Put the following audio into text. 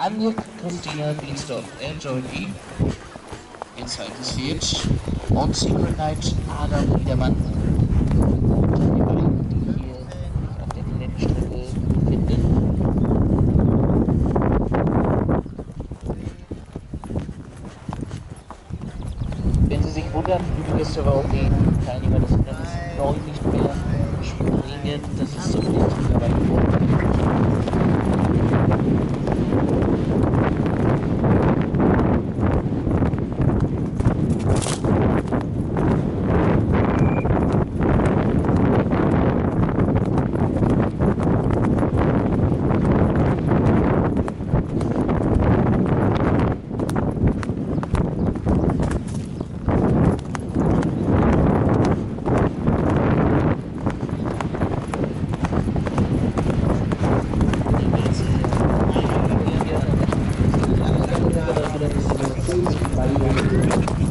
Anja Christina Dienstdorf, Enjoy E. Inside the Stage und Secret Night Adam Niedermann. Die beiden, hier auf der Rennstrecke finden. Wenn Sie sich wundern, liebe Gäste, warum die Teilnehmer des Rennens neu nicht mehr springen, das ist so viel. Bye.